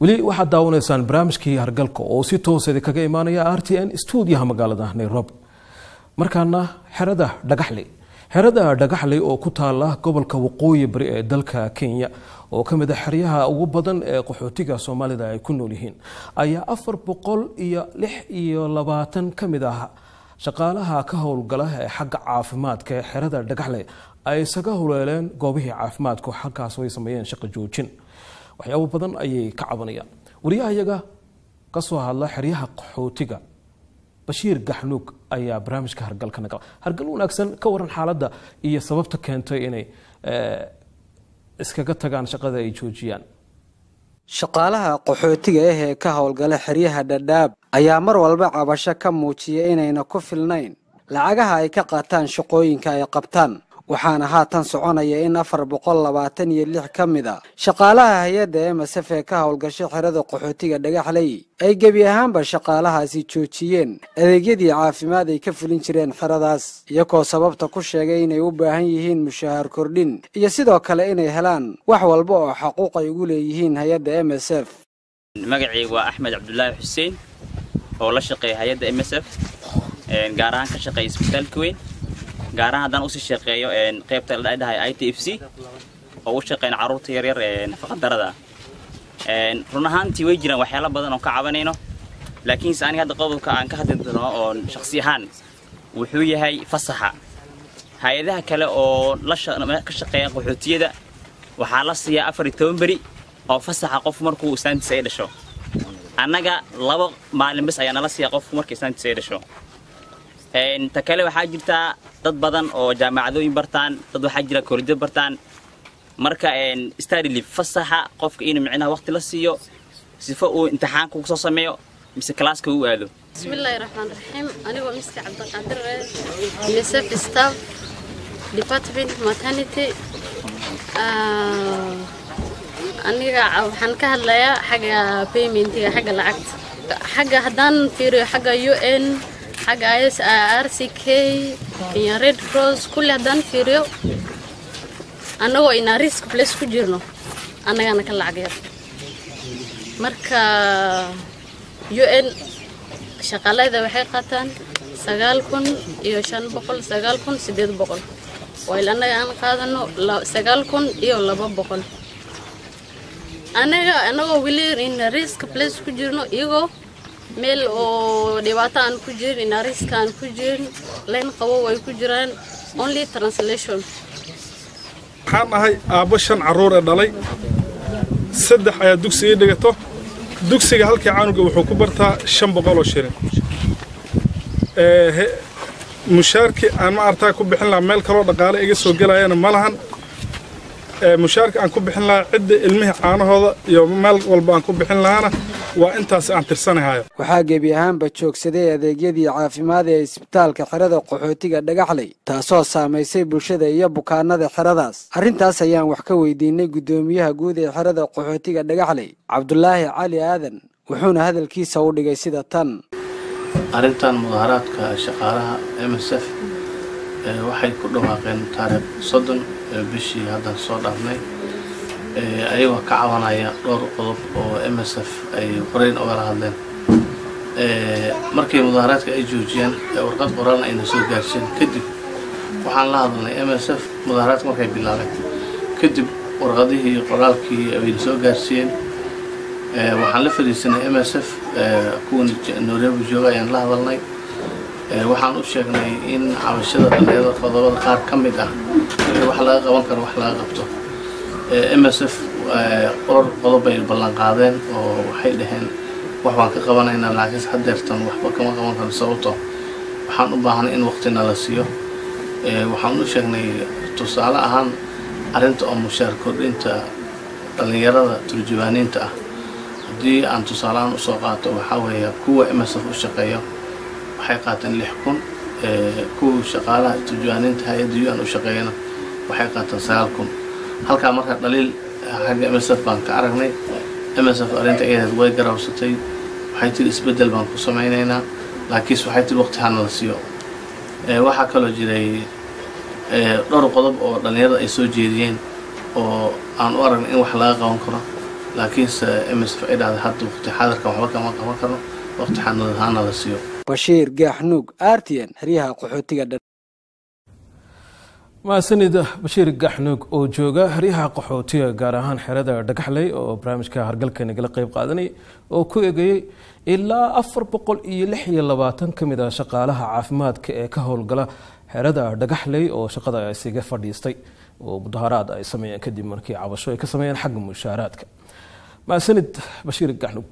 weli waxaad daawanaysaan barnaamijkii hargalka oo si toos idinkaga imaanaya r t n stuudiyaha magaalada nairobi markaana xerada dhagaxley xerada dhagaxley oo ku taala gobolka waqooyi bari ee dalka kenya oo ka mid a xeryaha ugu badan ee qaxootiga soomaalida ay ku nool yihiin ayaa afar boqol iyo lix iyo labaatan ka mid ah shaqaalaha ka howlgala ee xagga caafimaadka ee xerada dhagaxley ay isaga huleeleen goobihii caafimaadka halkaas ay sameeyeen shaqo joojin. Waxyaabo badan ayay ka cabanayaan. Wariyaha iyaga ka soo hadla xeryaha qaxootiga bashiir gaxnuug ayaa barnaamijka hargal ka hargal wanaagsan ka waran xaaladda iyo sababta keentay inay iskaga tagaan shaqada ay joojiyaan. Shaqaalaha qaxootiga ah ee ka howlgala xeryaha dhadhaab ayaa mar walba cabasho ka muujiya inayna ku filnayn. Lacagaha ay ka qaataan shaqooyinka ay qabtaan waxaana haatan soconaya in afar boqol labaatan iyo lix ka mid a shaqaalaha hay'adda emasef ee ka howlgashay xerada qaxootiga dhagaxley ay gebi ahaanba shaqaalahaasi joojiyeen. Adeegyadii caafimaad ay ka fulin jireen xeradaas iyagoo sababta ku sheegay inay u baahan yihiin mushaahar kordhin iyo sidoo kale inay helaan wax walba oo xaquuq ay ugu leeyihiin hay'adda m s f. Magacayga waa axmed cabdulaahi xuseen oo la shaqeeya hay'adda m s f gaar ahaan ka shaqeeya isbitaalka weyn gaar ahaan haddaan u sii shaqeeyo qaybta la dhahay i t f c oo u shaqeyn carruurta yaryar ee nafaqadarada run ahaantii way jiraan waxyaalo badan oo ka cabanayno laakiinse aniga hadda qodobka aan ka hadli doono oo shakhsi ahaan wuxuu yahay fasaxa. Hay'adaha kale oo ka shaqeeya qaxootiyada waxaa la siiyaa afar iyo toban beri oo fasaxa qof markuu islaantiisa ay dhasho. Annaga laba maalin bas ayaa nala siiyaa qofku marka islaantiisa ay dhasho. Ta kale waxaa jirtaa dad badan oo jaamacadooyin bartaan dad waxaa jira koorido bartaan marka starlif fasaxa qofka inuu micnaha waqti la siiyo sifo uu imtixaanka ugu soo sameeyo mise kalaaska uu aado bismillaahi raxmaan raxiim anigoo miska cabdiqaadir misef staff department maternity aniga waxaan ka hadlayaa xagga paymentiga xagga lacagta xagga haddaan fiiriyo xagga u n xagga is r c k kenya red cross. Kulli haddaan fiiriyo. Annagoo inaa risk place ku jirno. Annagaana ka lacag yar. Marka u n shaqaalada waxay qaataan sagaal kun iyo shan boqol sagaal kun sideed boqol. Wayl annaga aan qaadano sagaal kun iyo laba boqol. Annaga annagoo weli in risk place ku jirno iyagoo meel oo dhibaato aan ku jirin inariska aan ku jirin layn qabow ay ku jiraan only translation. Waxaan ahay aabbo shan carruur ee dhalay? Saddex ayaa dugsiga dhigato. Dugsiga halkii canuga wuxuu ku bartaa shan boqol oo shilin. Mushaarkii aan ma artaa ku bixin lahaa meel kaloo dhaqaale iga soo gelayana ma lahan. Mushaarka aan ku bixin lahaa cidda ilmihii caanahooda iyo meel walba aan ku bixin lahaana waa intaas aan tirsanahayo waxaa gebi ahaanba joogsaday adeegyadii caafimaad ee isbitaalka xerada qaxootiga dhagaxley taasoo saamaysay bulshada iyo bukaanada xeradaas. Arrintaas ayaan wax ka weydiinay guddoomiyaha guud ee xerada qaxootiga dhagaxley cabdulaahi cali aadan wuxuuna hadalkiisa u dhigay sida tan. Arrintan mudaharaadka shaqaalaha m s f waxay ku dhawaaqeen taariikh soddon bishii haddan soo dhaafnay ayagoo ka cabanaya dhowr qodob oo m s f ay horeyn ogala hadleen markay mudaharaadka ay joojiyaan warqad qoraalna ayna soo gaarsiin kadib waxaan la hadalnay m s f mudaharaadka markay bilaabeen. Kadib warqadihii qoraalkii ayna soo gaarsiiyeen. Waxaan la fadhiisanay m s f kuwa nairobi jooga ayaan la hadalnay. Waxaan u sheegnay in cabashada dhalinyarada qodobada qaar ka mid ah wax laga qaban karo wax laga qabto m s f qoror qodob bay ballan qaadeen oo waxay dhaheen wax baan ka qabanaynaa laakiinse hadeertan waxba kama qaban karo sababto waxaan u baahnay in waqtina la siiyo. Waxaan u sheegnay tusaale ahaan arrinta oo mushaar kordhinta dhalinyarada turjubaaniinta ah. Haddii aan tusaale ahaan u soo qaato waxaa weeya kuwa m s f u shaqeeya waxay qaateen lix kun. Kuwa shaqaalaha turjubaaniinta hay'adda u n u shaqeeyana waxay qaateen sagaal kun halkaa marka dhaliil xagga m s f baan ka aragnay m s f arrinta ayadeed way garawsatay waxay tiri isbeddel baan ku samaynaynaa laakiinse waxay tiri waqti hana la siiyo. Waxaa kaloo jiray dhowr qodob oo dhallinyarada ay soo jeediyeen oo aan u aragnay in wax laga qaban karo. Laakiinse msf ay dhahday hadda waqti xaadirkan waxba kama qaban karno. Waqti xanad ahaana la siiyo. Bashiir gaaxnuug artn xeryaha qaxootiga mahadsanid bashiir gaxnuug oo jooga xeryaha qaxootiga gaar ahaan xerada dhagaxley oo barnaamijka hargalka nagala qeyb qaadanay oo ku eegayey ilaa afar boqol iyo lix iyo labaatan ka mid ah shaqaalaha caafimaadka ee ka howlgala xerada dhagaxley oo shaqada isiga fadhiistay oo mudaharaad ay sameeyeen kadib markii cabasho ay ka sameeyeen xagga mushaaraadka. Mahadsanid bashiir gaxnuug